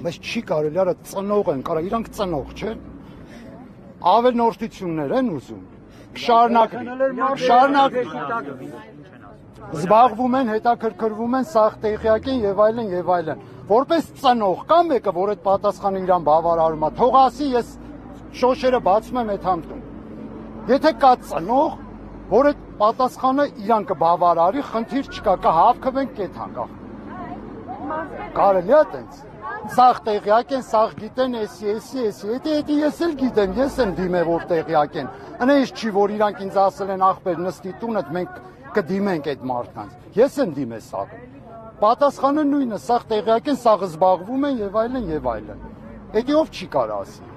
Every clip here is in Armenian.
Բայց չի կարելի արա ծնող են, կարա իրանք ծնող չեն։ Ավելնորդություններ են ուզում։ Շարունակվի։ Շարունակվի։ Զբաղվում են, հետաքրքրվում են, են եւ այլն եւ այլն։ Որպես ծնող կա մեկը, որ այդ պատասխանը իրան բավարարում է։ Թող ասի, ես շոշերը բացում եմ այդ համտում։ Եթե կա ծնող, որ այդ պատասխանը իրան կբավարարի, խնդիր չկա, կհավքվենք այդ հանգախ։ Կարելի է տենց։ Սաղ տեղյակ են, սաղ գիտեն, էսի, էսի, էսի։ Եթե եթե ես էլ գիտեմ, ես եմ դիմե որ տեղյակ են։ Անես չի որ իրանք ինձ ասել են ախպեր նստի տունդ մենք կդիմենք այդ մարդկանց։ Ես եմ դիմե սաղ։ Պատասխանը նույնը, սաղ տեղյակ են, սաղ զբաղվում են եւ այլն եւ այլն։ Էդի ով չի կարող ասի։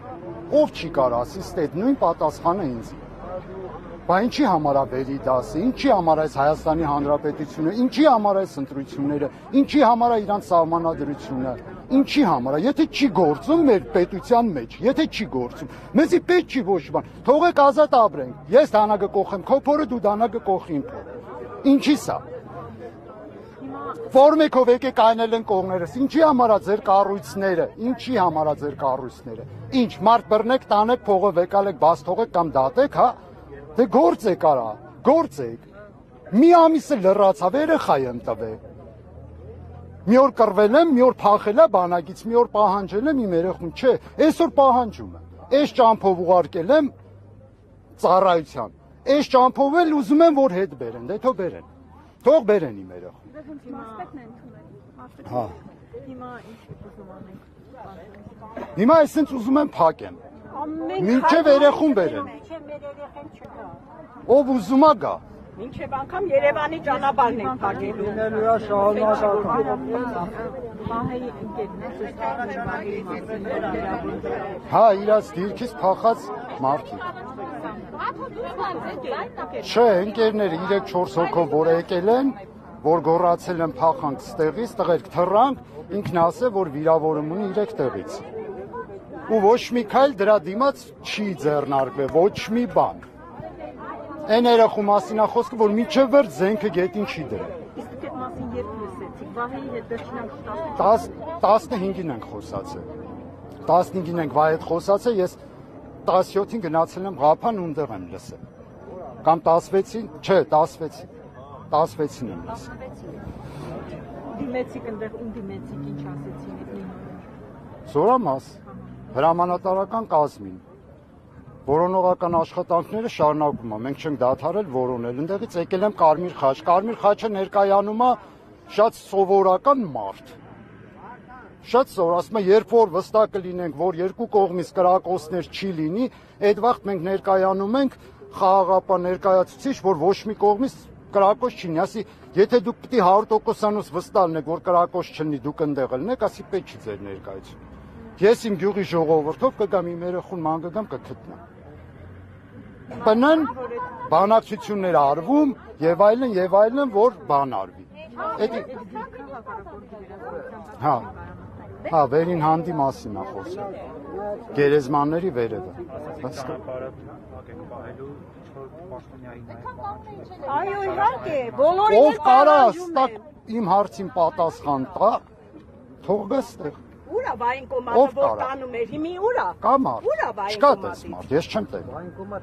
Ով չի կարող ասի, ստե նույն պատասխանը ինձ։ Բա ինչի համար է վերի դասը, ինչի համար է Հայաստանի Հանրապետությունը, ինչի համար է ընտրությունները, ինչի համար է իրանց սահմանադրությունը, ինչի համար է, եթե չի գործում մեր պետության մեջ, եթե չի գործում, մեզի պետք չի ոչ բան, թողեք ազատ ապրենք, ես դանակը կողեմ, քո փորը դու դանակը կողի իմ փորը, ինչի սա, Ֆորմեկով եկեք այնել են կողներս։ Ինչի համարա ձեր կառույցները։ Ինչի համարա ձեր կառույցները։ Ինչ մարդ բռնեք, տանեք փողը վեկալեք, բաց թողեք կամ դատեք, հա։ Դե գործ եք արա, գործ եք։ Մի ամիսը լրացավ, երեխա եմ տվել։ Մի օր կռվել եմ, մի օր փախել է բանակից, մի օր պահանջել եմ իմ երեխուն, չէ, այսօր պահանջում եմ։ Այս ճամփով ուղարկել եմ ծառայության։ Այս ճամփով էլ ուզում եմ որ հետ բերեն, դե թող բերեն։ Թող բերեն իմ երեխուն։ Մասպետն են թունել։ Հա։ Հիմա ինչ ուզում անենք։ Հիմա այսպես ուզում եմ փակեմ։ Ամեն Մինչև երեխուն բերեն։ Մինչև մեր երեխան չկա։ Ով ուզում է գա։ Մինչև անգամ Երևանի ճանապարհն ենք փակելու։ լինելու է շահանակական։ Մահեի ընկերն է Հա, իրաց դիրքից փախած մարդիկ։ Չէ, ընկերները 3-4 հոգով որ եկել են, որ գոռացել են փախանք ստեղից, տղերք թռանք, ինքն ասե որ վիրավորում ունի 3 տեղից։ Ու ոչ մի քայլ դրա դիմաց չի ձեռնարկվել, ոչ մի բան։ Այն երախու մասին է խոսքը, որ միջև վերջ զենքը գետին չի դրել։ Իսկ այդ մասին երբ լսեցիք, Վահեի հետ վերջինակ 10 15-ին ենք խոսացել։ 15-ին ենք վայ հետ խոսացել, ես 17-ին գնացել եմ Ղափան ու ընդեղ եմ լսել։ Կամ 16-ին, չէ, 16-ին։ 16-ին եմ լսել։ դիմեցիք այնտեղ ում դիմեցիք, ինչ ասեցին այդ նույն Զորամաս հրամանատարական կազմին որոնողական աշխատանքները շարունակվում են։ Մենք չենք դադարել որոնել։ Ընդեղից եկել եմ Կարմիր խաչ։ Կարմիր խաչը ներկայանում է շատ սովորական մարդ։ Շատ սովոր, ասում եմ, երբ որ վստահ կլինենք, որ երկու կողմից կրակոցներ չի լինի, այդ վաղ մենք ներկայանում ենք խաղաղապահ ներկայացուցիչ, որ ոչ մի կողմից կրակոց չի լինի, ասի, եթե դուք պիտի 100%-անոց վստահ լինեք, որ կրակոց չլինի, դուք ընդեղ լինեք, ասի պետք չի ձեր ներկայություն։ Ես իմ գյուղի ժողովրդով կգամ իմ երախուն ման կգամ կգտնեմ։ Բնան բանակցություններ արվում եւ այլն եւ այլն, որ բան արվի։ Էդի Հա։ Հա, վերին հանդի մասին է խոսքը։ Գերեզմանների վերևը։ Այո, իհարկե, բոլորին էլ կարա իմ հարցին պատասխան տա, թող գա ստեղ։ Ուրա վային կոմատը որ տանում էր, հիմի ուրա։ Կա մարդ։ Ուրա վային Չկա կոմատը։ տես մարդ, ես չեմ տեղ։ Այն կոմա